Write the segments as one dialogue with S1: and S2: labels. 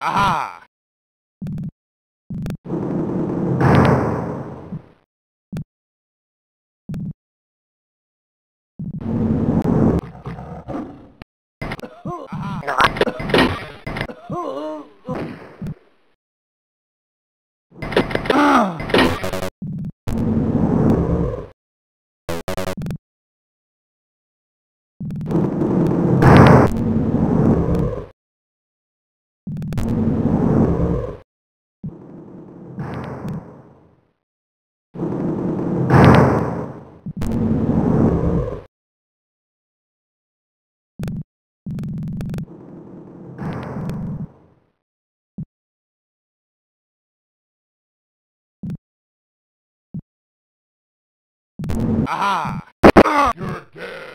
S1: Aha! Aha!
S2: You're dead.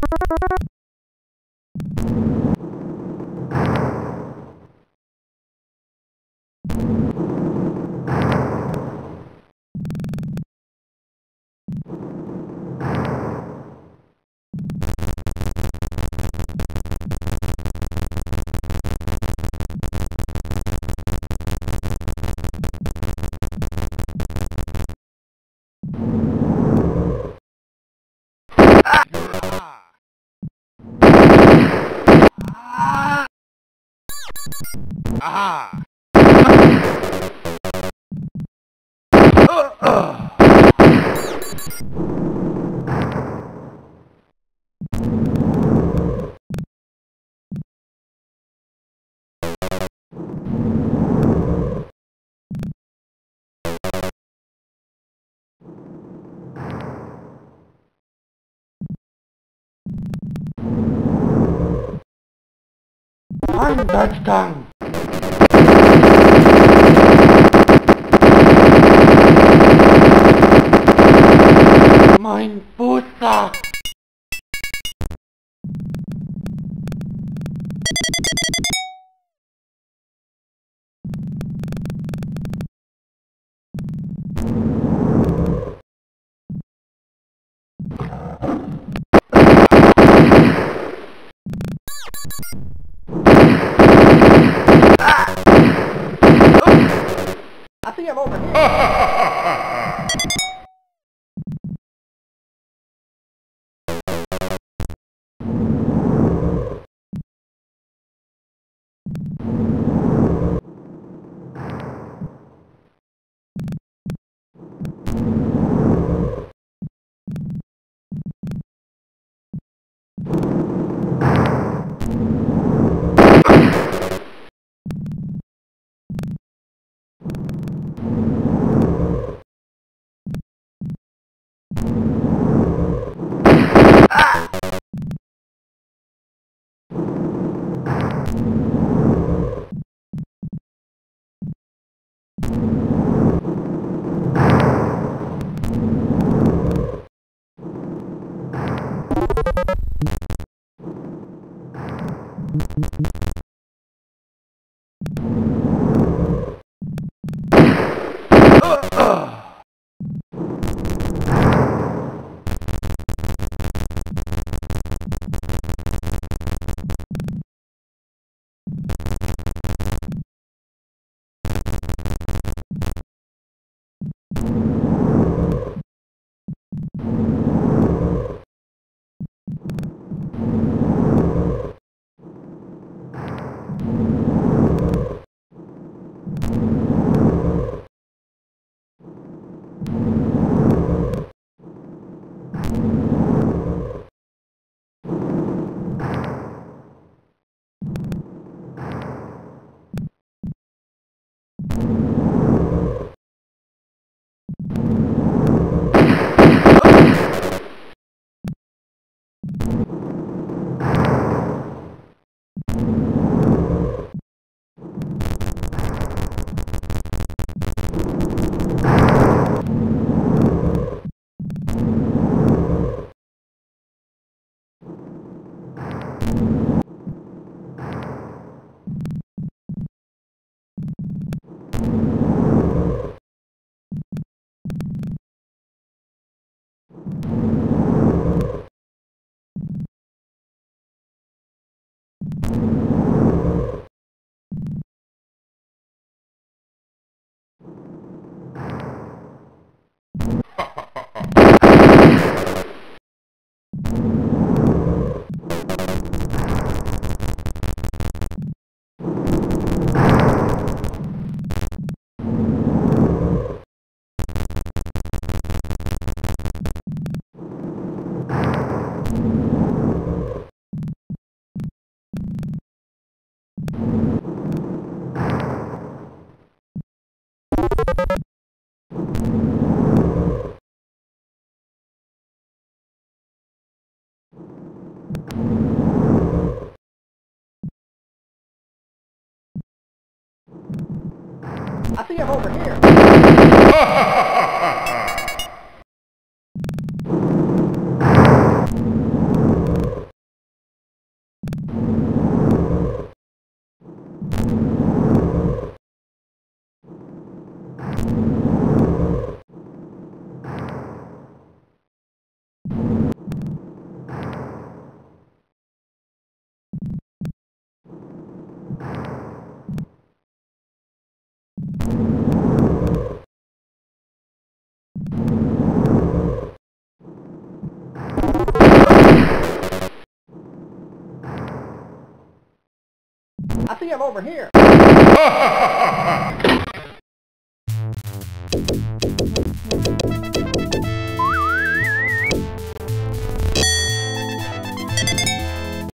S2: You're dead.
S1: Aha! Aha! Aha!
S2: I'm. Mein Puta.
S3: I think I'm over I think I'm over here. I see him over here.